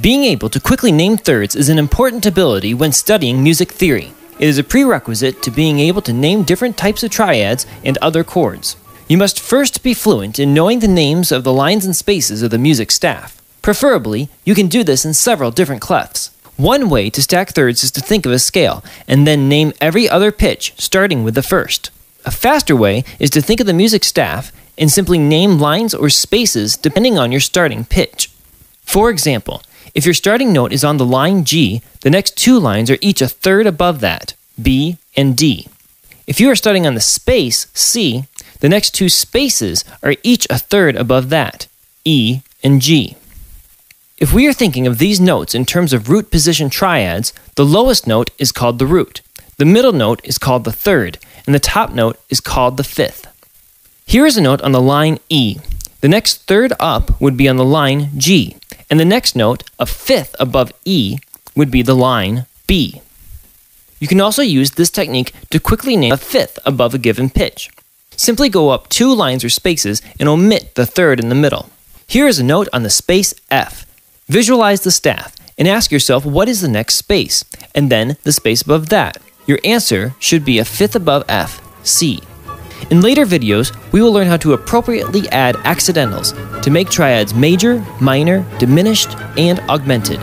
Being able to quickly name thirds is an important ability when studying music theory. It is a prerequisite to being able to name different types of triads and other chords. You must first be fluent in knowing the names of the lines and spaces of the music staff. Preferably, you can do this in several different clefs. One way to stack thirds is to think of a scale and then name every other pitch starting with the first. A faster way is to think of the music staff and simply name lines or spaces depending on your starting pitch. For example, if your starting note is on the line G, the next two lines are each a third above that, B and D. If you are starting on the space C, the next two spaces are each a third above that, E and G. If we are thinking of these notes in terms of root position triads, the lowest note is called the root, the middle note is called the third, and the top note is called the fifth. Here is a note on the line E. The next third up would be on the line G, and the next note, a fifth above E, would be the line B. You can also use this technique to quickly name a fifth above a given pitch. Simply go up two lines or spaces and omit the third in the middle. Here is a note on the space F. Visualize the staff and ask yourself what is the next space, and then the space above that. Your answer should be a fifth above F, C. In later videos, we will learn how to appropriately add accidentals to make triads major, minor, diminished, and augmented.